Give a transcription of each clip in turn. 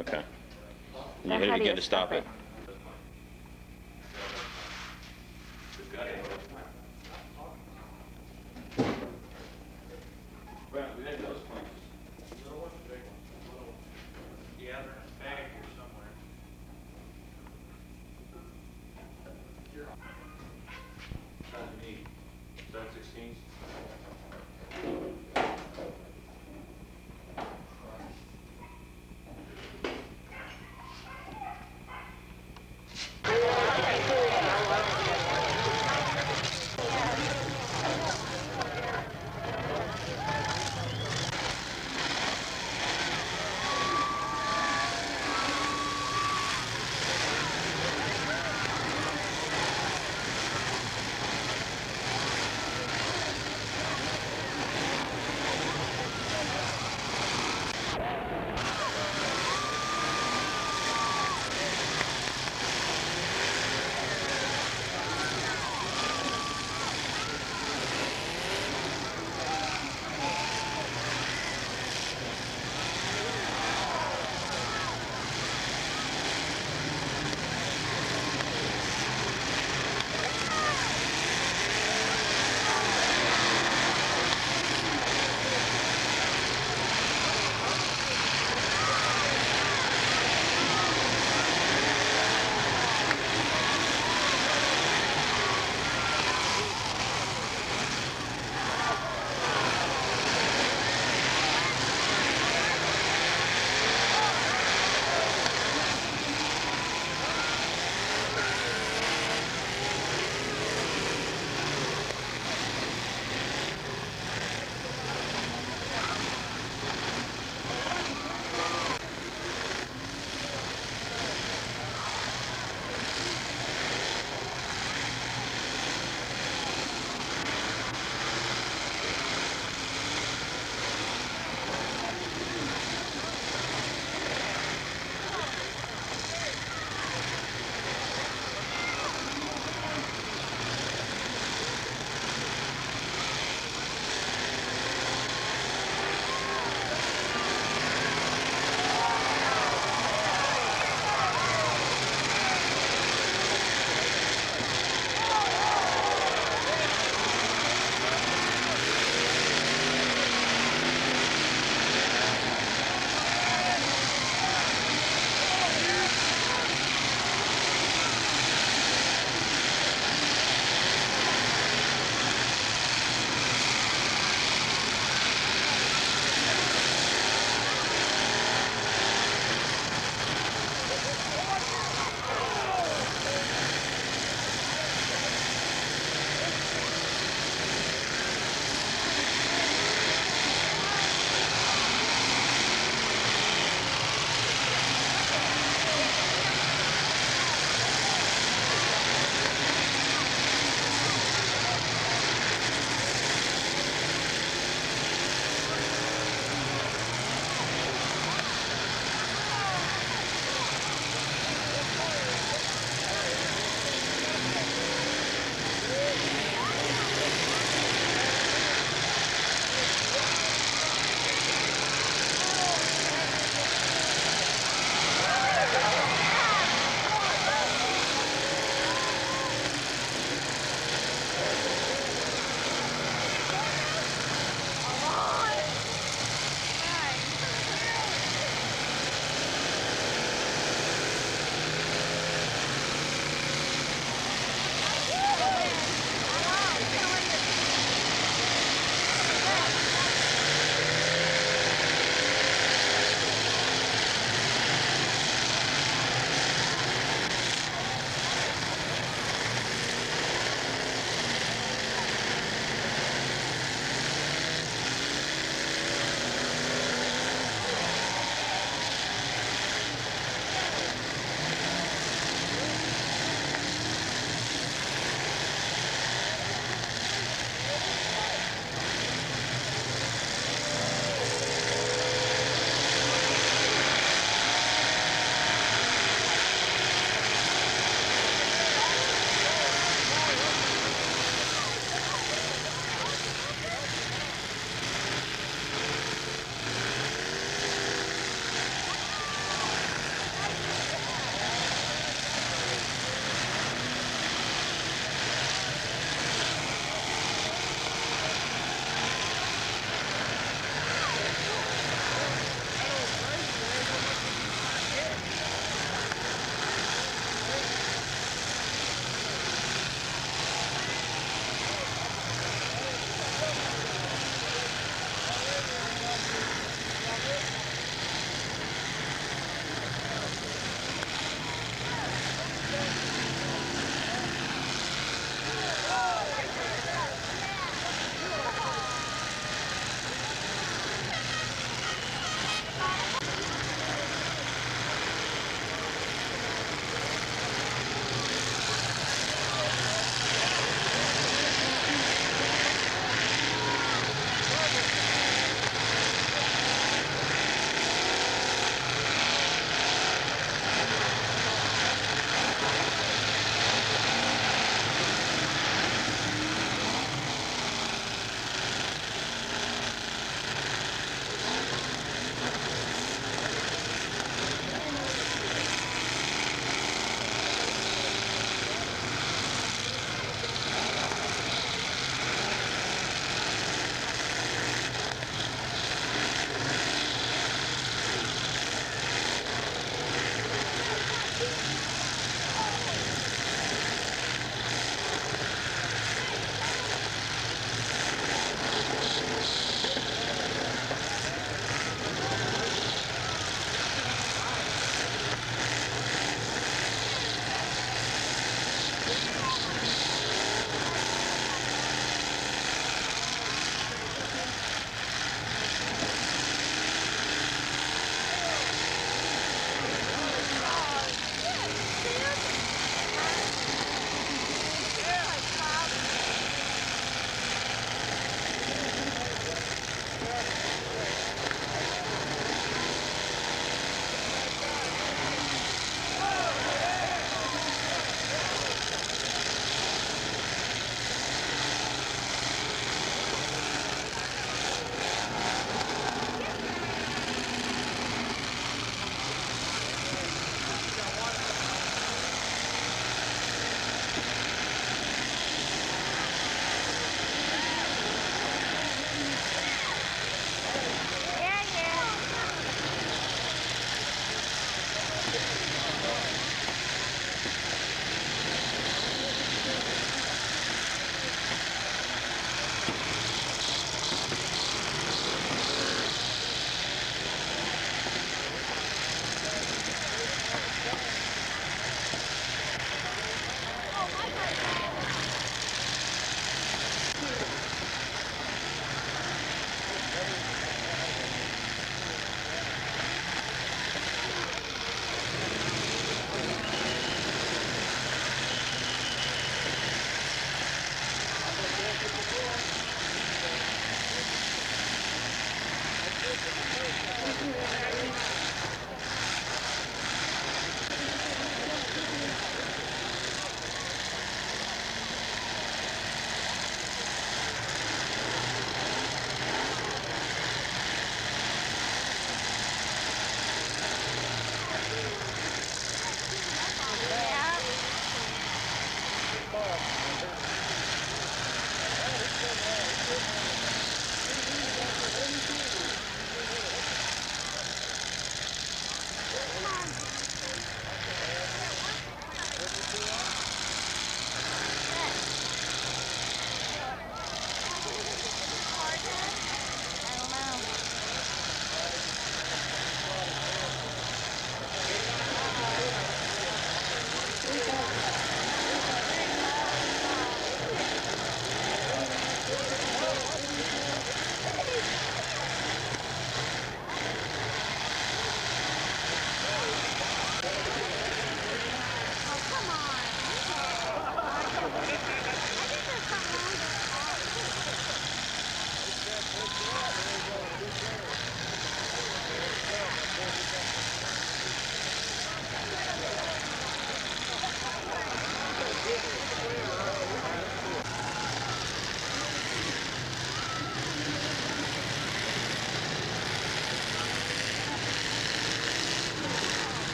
Okay. And you hit it again to stop it. it.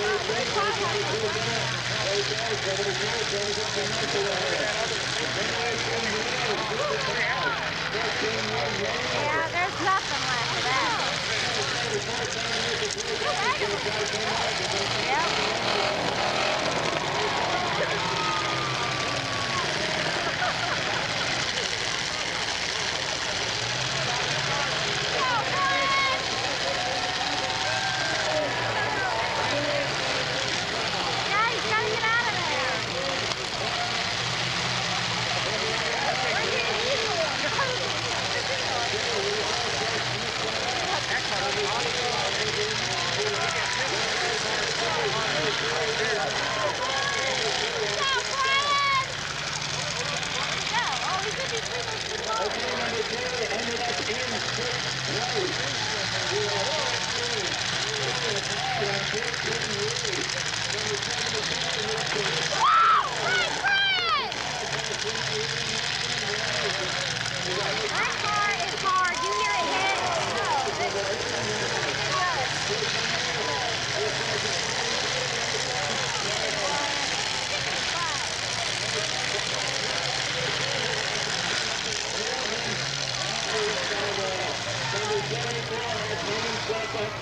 Yeah, there's. Yeah, he's gotta get out of there. Go, Brian!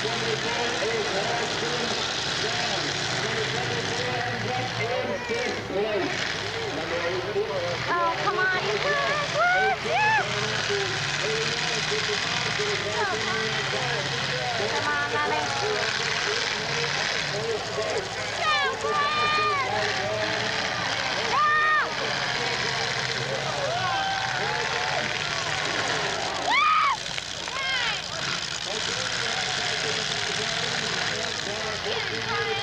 Oh, come on. It. Yeah. Come on. Go, Brian!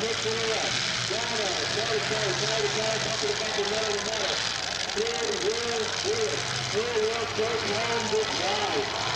Look to the left. Down there. Try to carry, try to carry, come to the back of the middle of the middle. Here, here, here. Here, we're taking home this ride.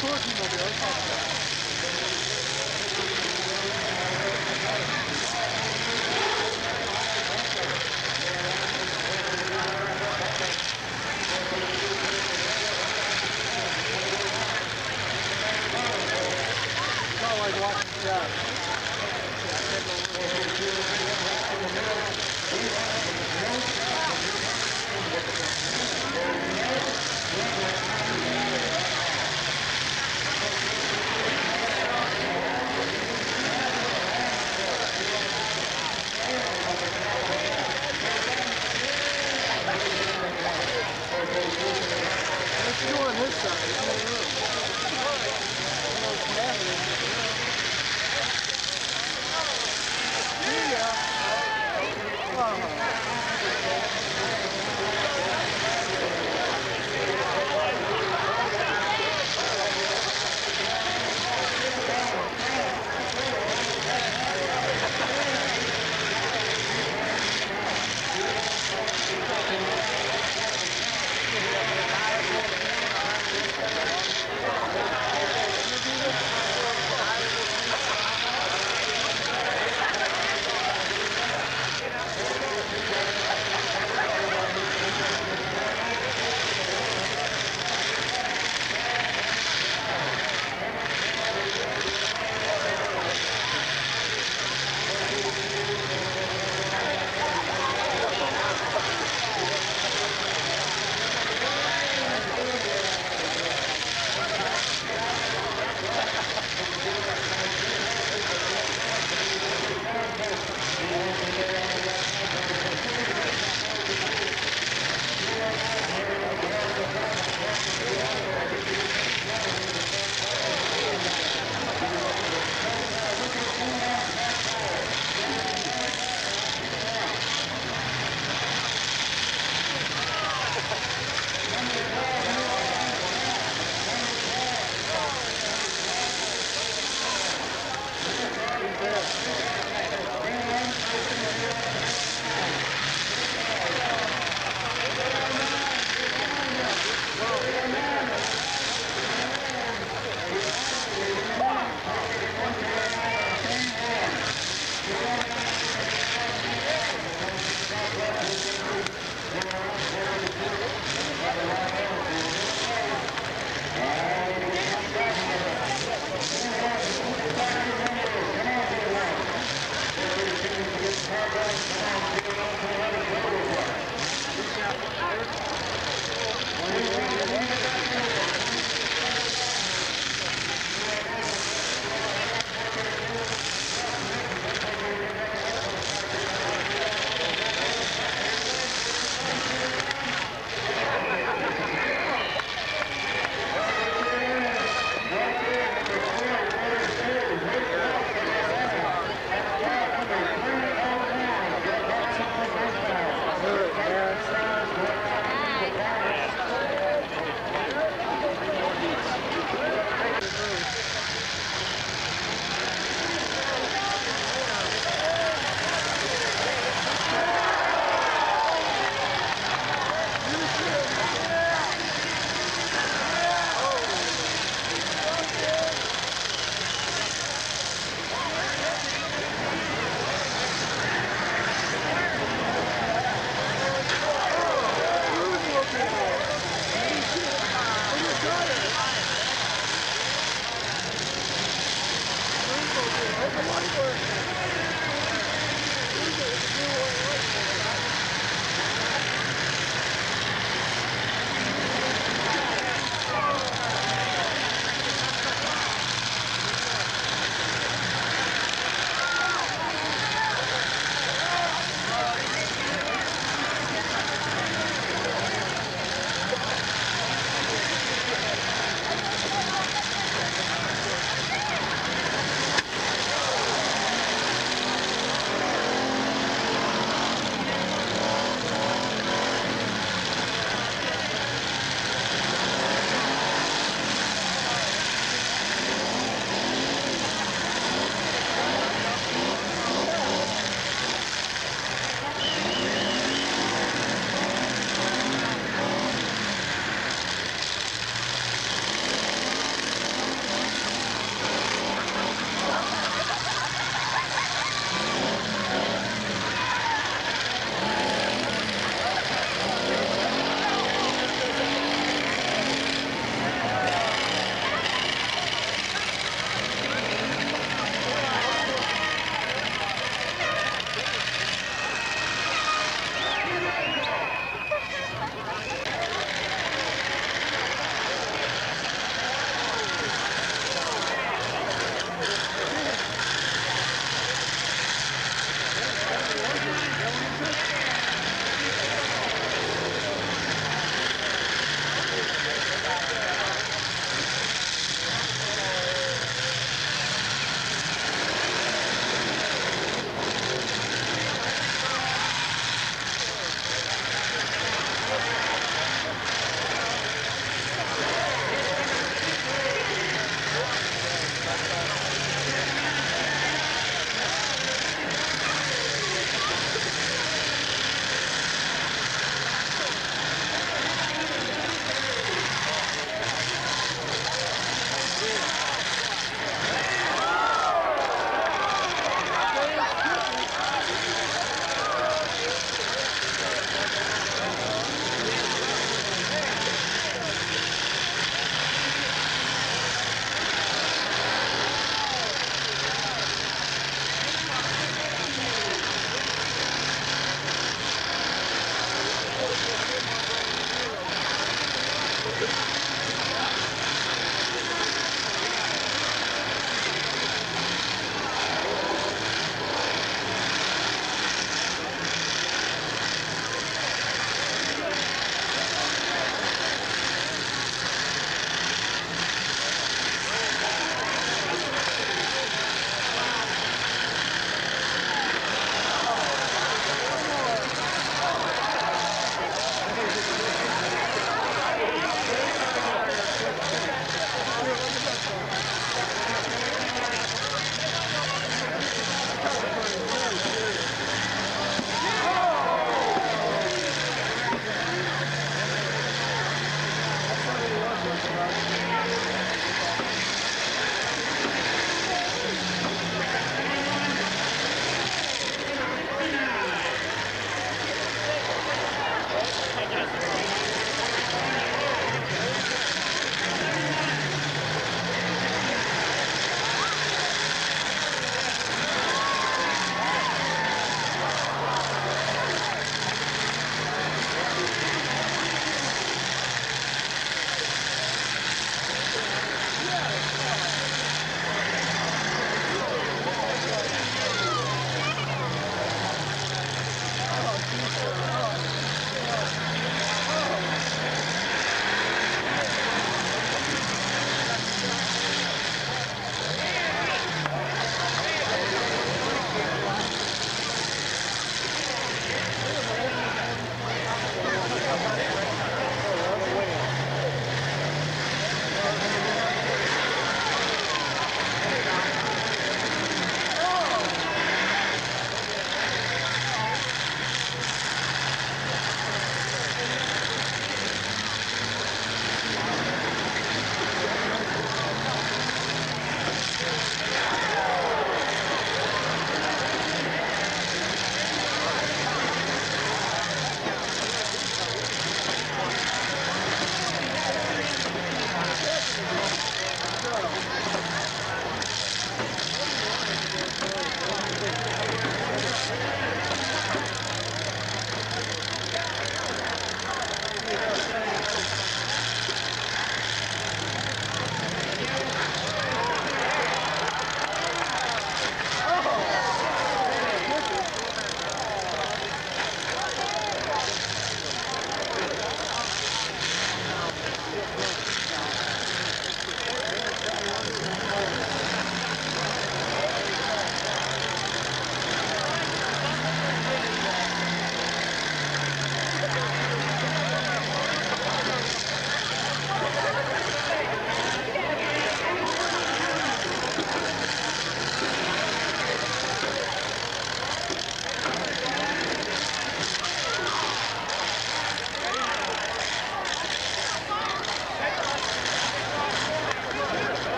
商品までありま。